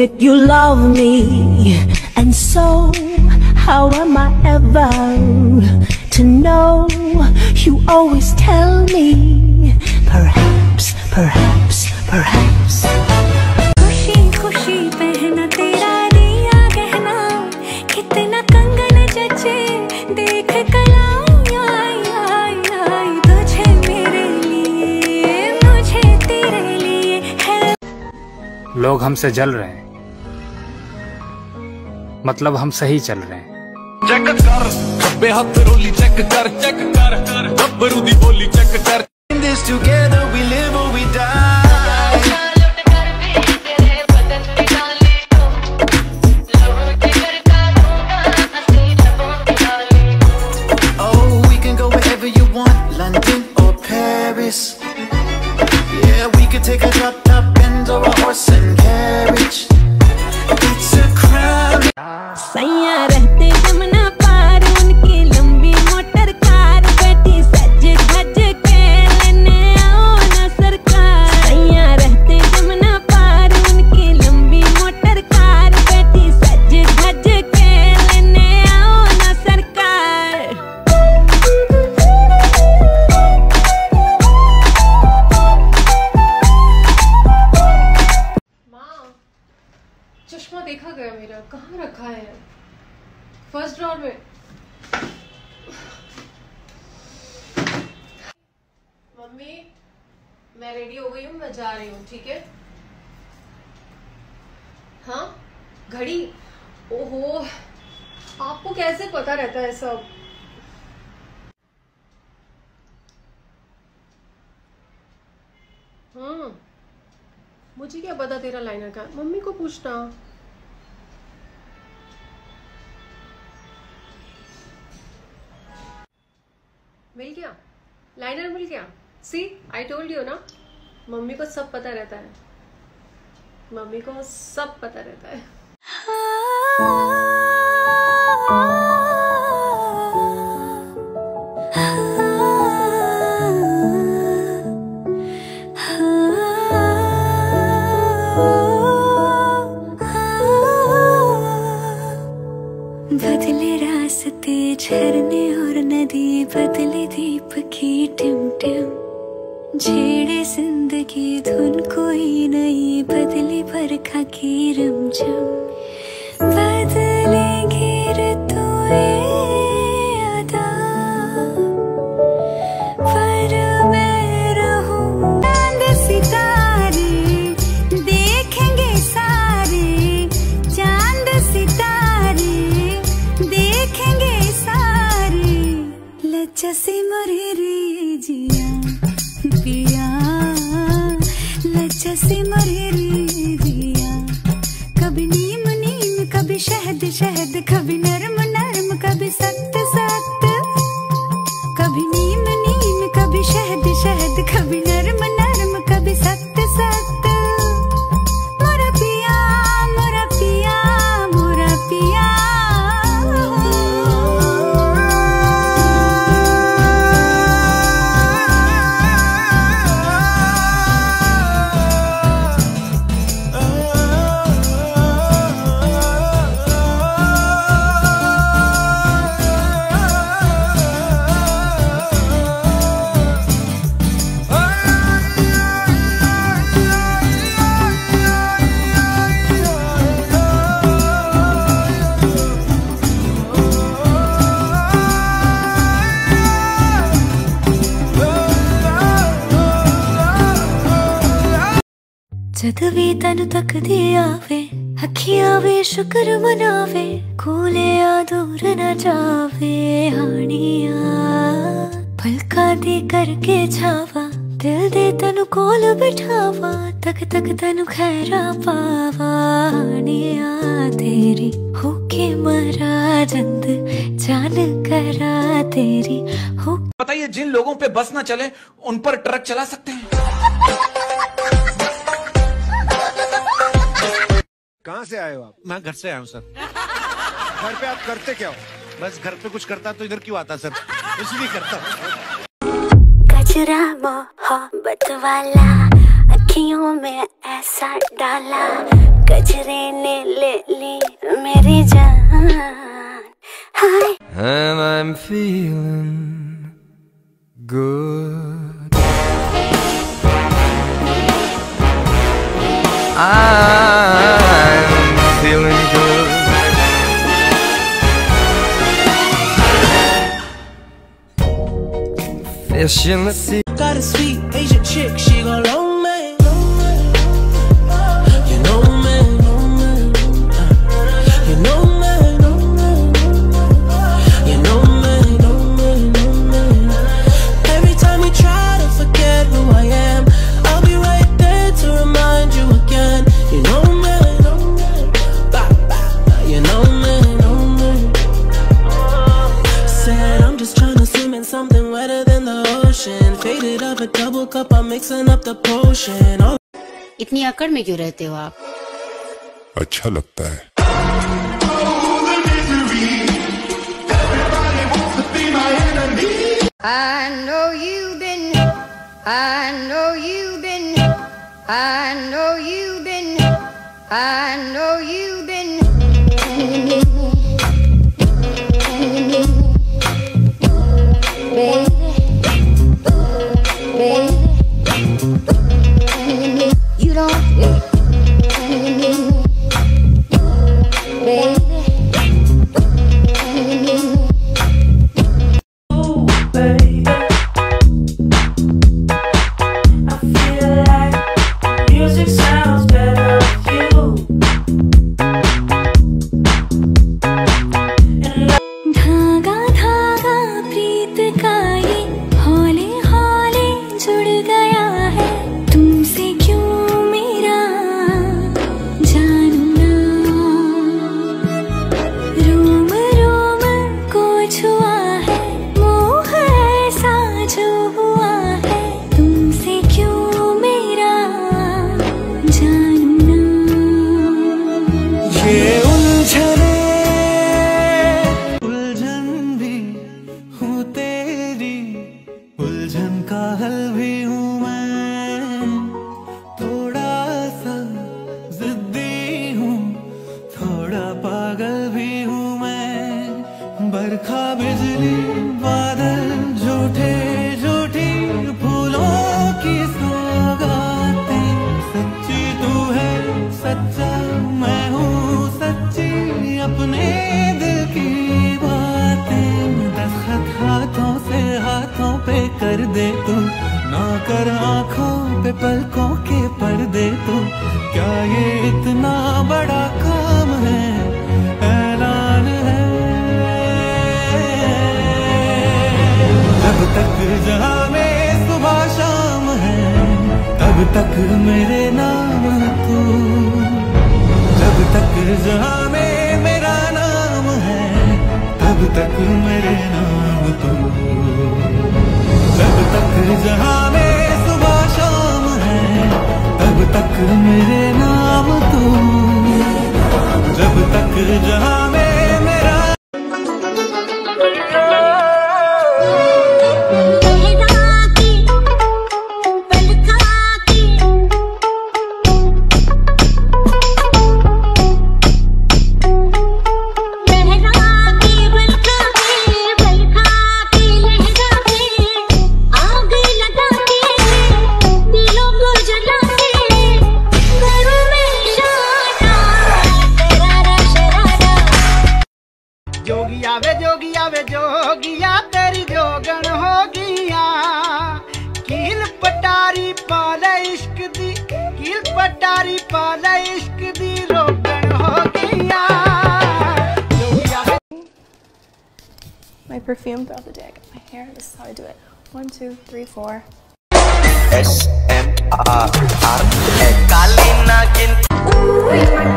admit you love me. And so, how am I ever to know? You always tell me, perhaps, perhaps, perhaps. खुशी खुशी पहना तेरा दिया गहना कितना कंगन जचे देख कलाई आई आई आई तुझे मेरे लिए मुझे तेरे लिए है लोग हमसे जल रहे हैं मतलब हम सही चल रहे हैं। चेक कर खब्बे हाथ रोली चेक कर चेक कर गब्बरू दी बोली चेक कर। गया मेरा? कहाँ रखा है? फ़र्स्ट ड्रॉर में। मम्मी, मैं रेडी हो गई हूँ, मैं जा रही हूँ, ठीक है? हाँ? घड़ी? ओहो, आपको कैसे पता रहता है सब? हम्म मुझे क्या पता तेरा लाइनर का? मम्मी को पूछना। मिल गया? लाइनर मिल गया? सी आई टोल्ड यू ना, मम्मी को सब पता रहता है। मम्मी को सब पता रहता है। लज्जा से मरे रे जिया से मरे जिया कभी नीम नीम, कभी शहद शहद, कभी नरम जीवन तक दिया वे अखियाँ वे शुक्र मनावे खोले दूर न जावे, हानिया। पलका दे करके छावा, दिल दे तनु कोल बिठावा तक तक तनु खैरा पावा, हानिया तेरी होके मरा जंद, जान करा तेरी हो बताइए, जिन लोगों पे बस ना चले, उन पर ट्रक चला सकते हैं। कहाँ से आए हो आप? मैं घर से आया हूँ सर। घर पे आप करते क्या हो? बस घर पे कुछ करता तो इधर क्यों आता सर? कुछ भी करता हूँ। मोहब्बत वाला अखियों में ऐसा डाला गजरे ने ले ली मेरी जान। हाय। And I'm feeling good. I'm Fish in the sea. Got a sweet Asian chick, she gon' long अकड़ में क्यों रहते हो आप अच्छा लगता है I know you've been, I know you've been, I know you've been, I know you've been. ये तक मेरे नाम तू। जब तक जहाँ में मेरा नाम है, तब तक मेरे नाम तू। जब तक जहाँ में सुबह शाम है, तब तक मेरे नाम तू। जब तक जहाँ में perfume throughout the day. I get my hair. This is how I do it. One, two, three, four.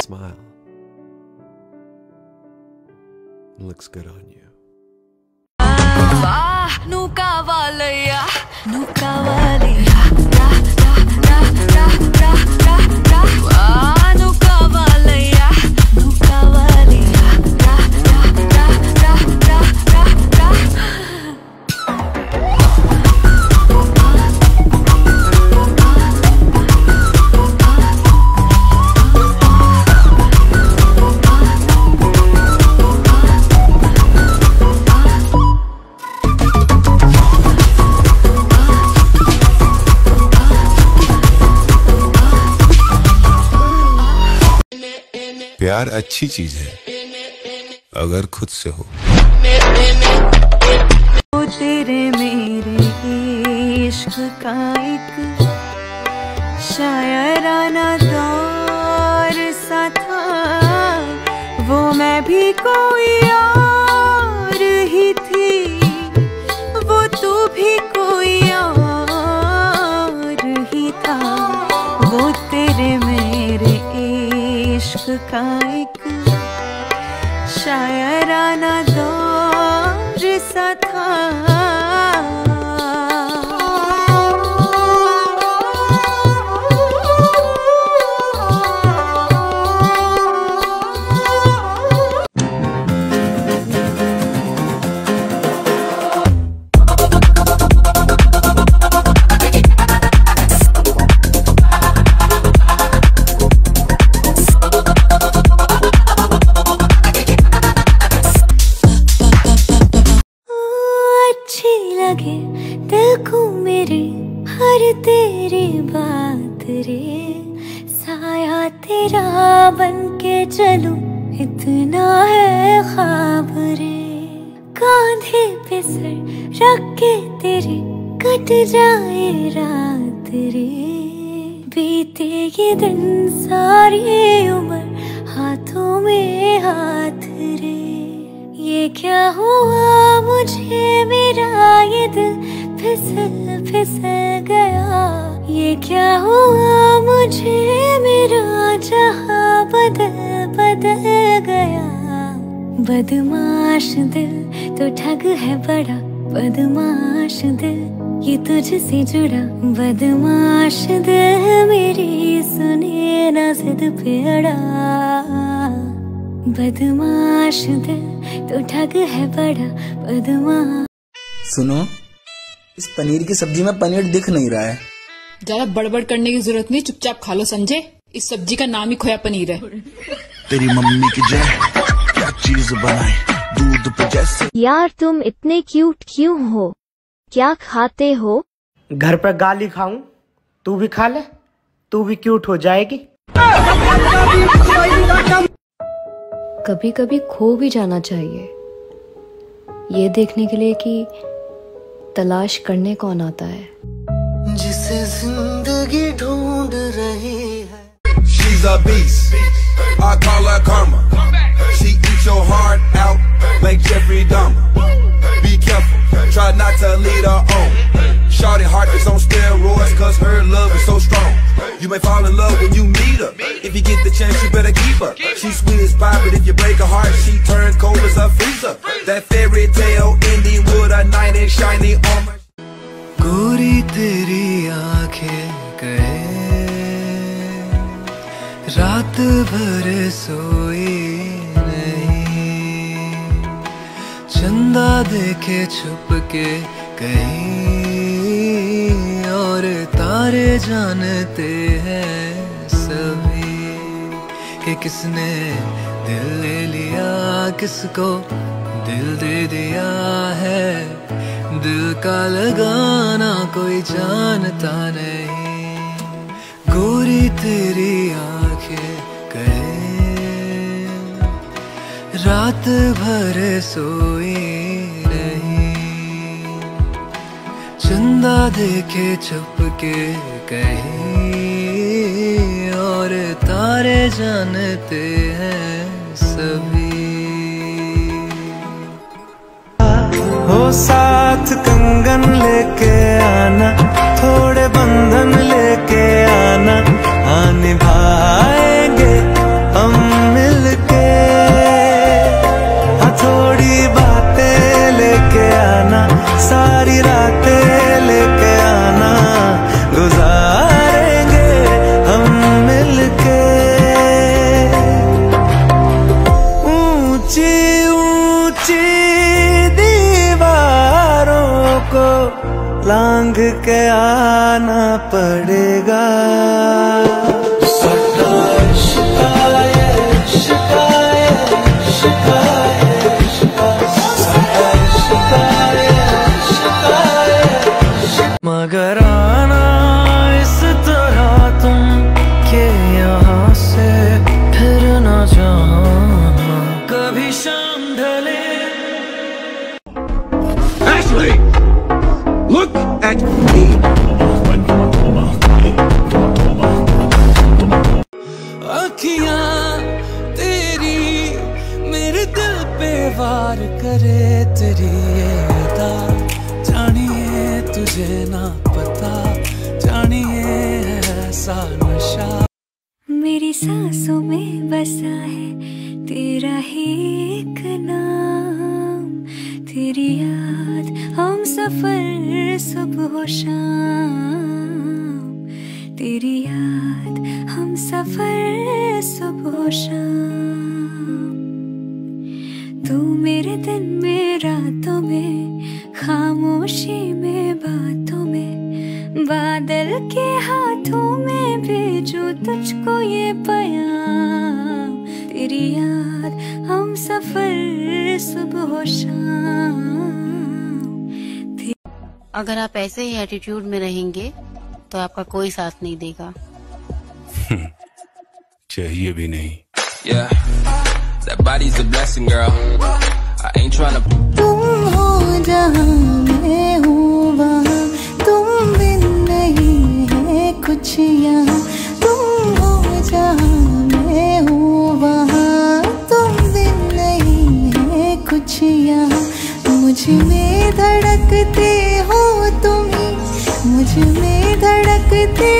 Smile. It looks good on you. వాహ్ प्यार अच्छी चीज़ है, अगर खुद से हो। तेरे मेरे इश्क का एक शायराना दौर सा था, वो मैं भी कोई शायक शायराना दौर सा था लगे दिल को मेरे हर तेरी बात रे। साया तेरा बन के चलूँ, इतना है ख्वाब रे। कांधे पे सर रख के तेरे, कट जाए रात रे। बीते ये दिन सारी उम्र हाथों में हाथ रे। ये क्या हुआ? मुझे मेरा ये दिल फिसल फिसल गया। ये क्या हुआ? मुझे मेरा जहाँ बदल बदल गया। बदमाश दिल तो ठग है बड़ा, बदमाश दिल ये तुझसे जुड़ा। बदमाश दिल मेरी सुने ना जिद पे अड़ा। बदमाश दिल तो ठग है बड़ा बदमाश। सुनो इस पनीर की सब्ज़ी में पनीर दिख नहीं रहा है। ज़्यादा बड़बड़ करने की ज़रूरत नहीं चुपचाप खा लो समझे इस सब्ज़ी का नाम ही खोया पनीर है। तेरी मम्मी की जय क्या चीज़ बनाए दूध पे जैसे। यार तुम इतने क्यूट क्यों हो? क्या खाते हो? घर पर गाली खाऊं? तू भी खा ले तू भी क्यूट हो जाएगी। कभी कभी खो भी जाना चाहिए ये देखने के लिए कि तलाश करने कौन आता है जिसे ज़िंदगी ढूंढ रही है She's a beast. I call her karma. She eats your heart out like Jeffrey Dahmer. Be careful, try not to lead her on. Shorty heart is on steroids cause her love is so strong. You may fall in love when you. If you get the chance, you better keep her. She sweet as pie, but if you break her heart, she turns cold as a freezer. That fairy tale ending with a knight in shiny armor. गोरी तेरी आंखें कहे रात भर सोई नहीं चंदा देखे छुप के कहीं और तारे जानते हैं सभी कि किसने दिल ले लिया? किसको दिल दे दिया है? दिल का लगाना कोई जानता नहीं। गोरी तेरी आँखें कहे रात भर सोई नहीं चंदा देखे छुप के कहीं। तारे जानते हैं सभी। हो साथ कंगन लेके आना, थोड़े बंधन लेके आना आ निभाएँगे हम मिलके। हाँ थोड़ी बातें लेके आना, सारी रातें अखियाँ तेरी मेरे दिल पे वार करे, तेरी ये अदा। जानिए तुझे ना पता, जानिए ऐसा नशा। मेरी सांसों में बसा है तेरा ही एक नाम। तेरी याद हम सफ़र सुबह शाम। तेरी याद सफ़र सुबह शाम। तू मेरे दिन में, रातों में, खामोशी में, बातों में, बादल के हाथों में भेजो तुझको ये पयाम तेरी याद हम सफ़र सुबह शाम। अगर आप ऐसे ही एटीट्यूड में रहेंगे तो आपका कोई साथ नहीं देगा। चाहिए भी नहीं Yeah, that body's a blessing, girl. I ain't tryna. तुम हो जहाँ मैं हूँ वहाँ तुम बिन नहीं है कुछ यहाँ तुम हो जहाँ मैं हूँ वहाँ तुम बिन नहीं है कुछ यहाँ मुझमें धड़कते हो तुम ही मुझमें धड़कते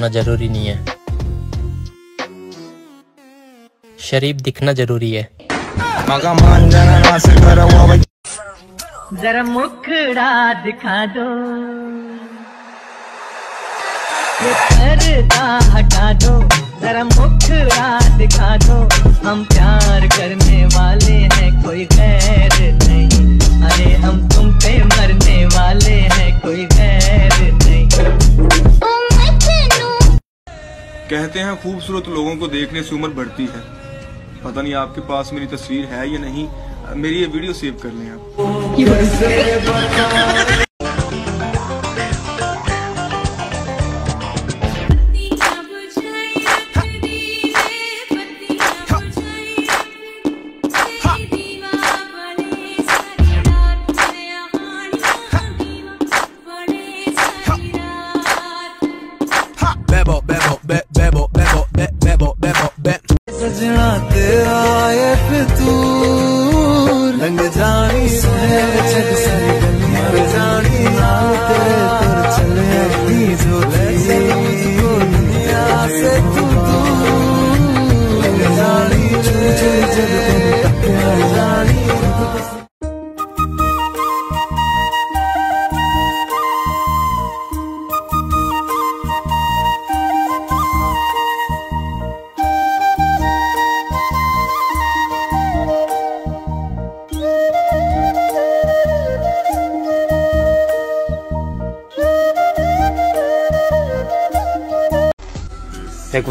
होना ज़रूरी नहीं है। शरीफ दिखना ज़रूरी है। जरा मुखड़ा दिखा दो। पर्दा हटा दो। जरा मुखड़ा दिखा दो। हम प्यार करने वाले हैं, कोई गैर नहीं। अरे हम तुम पे मरने वाले हैं, कोई गैर कहते हैं, खूबसूरत लोगों को देखने से उम्र बढ़ती है। पता नहीं आपके पास मेरी तस्वीर है या नहीं। मेरी ये वीडियो सेव कर लें आप।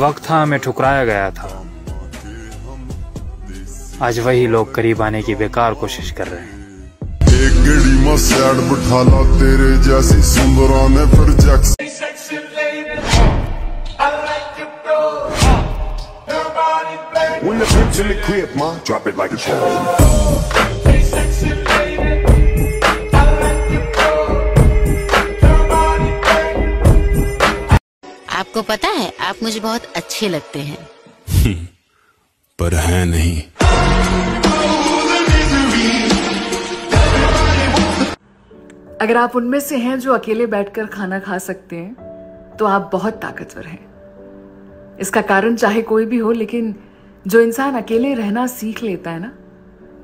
वक्त था मैं ठुकराया गया था। आज वही लोग करीब आने की बेकार कोशिश कर रहे हैं। एक गेड़ी में सैड बिठाला तेरे जैसी सुंदरा ने फिर When the pimp's in the crib, ma, drop it like it's hot. आपको पता है आप मुझे बहुत अच्छे लगते हैं। पर है नहीं। अगर आप उनमें से हैं जो अकेले बैठकर खाना खा सकते हैं तो आप बहुत ताकतवर हैं। इसका कारण चाहे कोई भी हो लेकिन जो इंसान अकेले रहना सीख लेता है ना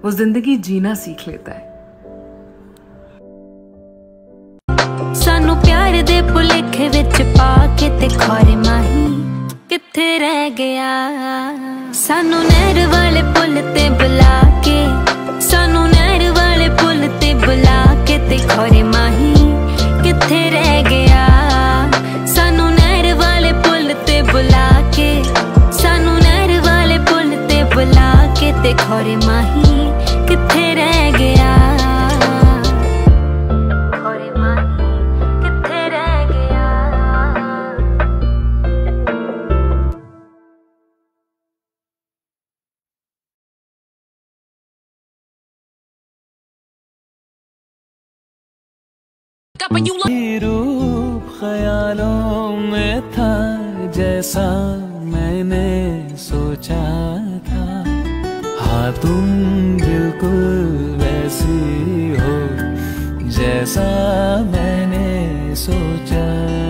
वो ज़िंदगी जीना सीख लेता है। सानू प्यार दे ਵਿੱਚ ਪਾ ਕੇ ਤੇ ਖੋਰੇ ਮਾਹੀ ਕਿੱਥੇ ਰਹਿ ਗਿਆ? ਸਾਨੂੰ ਨਹਿਰ ਵਾਲੇ ਪੁੱਲ ਤੇ ਬੁਲਾ ਕੇ, ਸਾਨੂੰ ਨਹਿਰ ਵਾਲੇ ਪੁੱਲ ਤੇ ਬੁਲਾ ਕੇ ਤੇ ਖੋਰੇ ਮਾਹੀ ਕਿੱਥੇ ਰਹਿ ਗਿਆ? ਸਾਨੂੰ ਨਹਿਰ ਵਾਲੇ ਪੁੱਲ ਤੇ ਬੁਲਾ ਕੇ, ਸਾਨੂੰ ਨਹਿਰ ਵਾਲੇ ਪੁੱਲ ਤੇ ਬੁਲਾ ਕੇ ਤੇ ਖੋਰੇ ਮਾਹੀ But you रूप ख्यालों में था, जैसा मैंने सोचा था। हाँ तुम बिल्कुल वैसी हो, जैसा मैंने सोचा।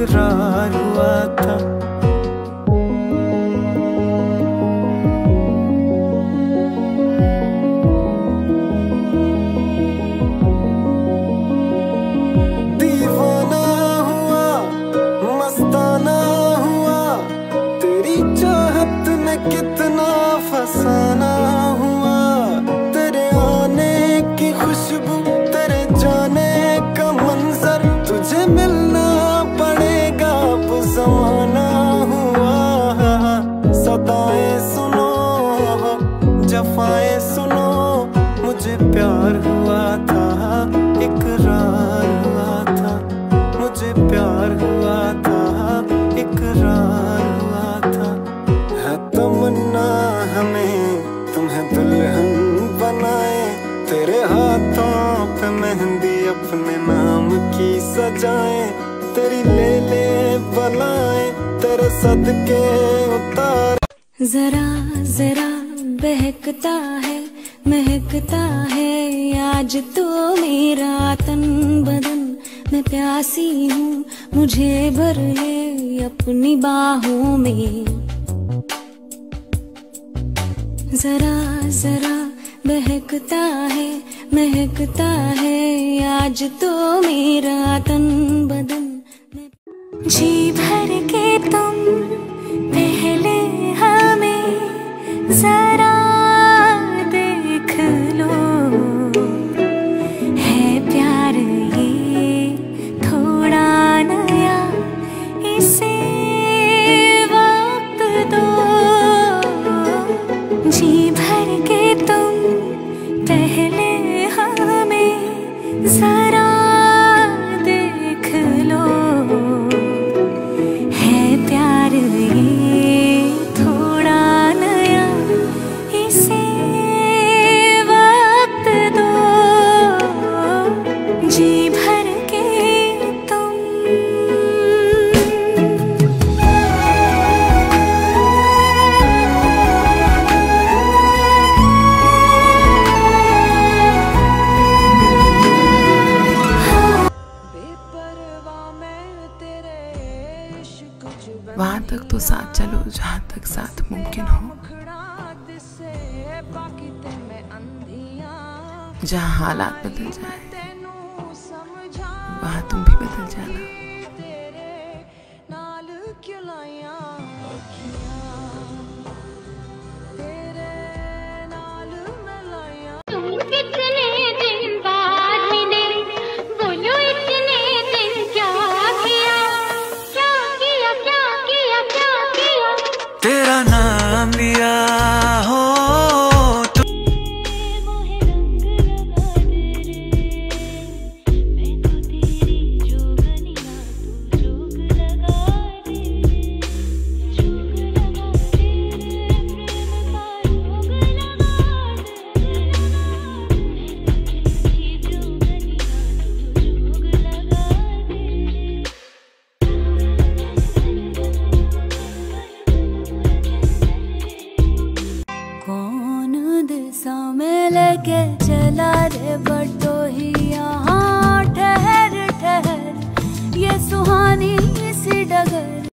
तकरारों के उतार। जरा जरा बहकता है, महकता है। आज तो मेरा तन बदन, मैं प्यासी हूँ। मुझे भर ले अपनी बाहों में। जरा जरा बहकता है, महकता है। आज तो मेरा तन बदन जी भर के तुम पहले हमें जरा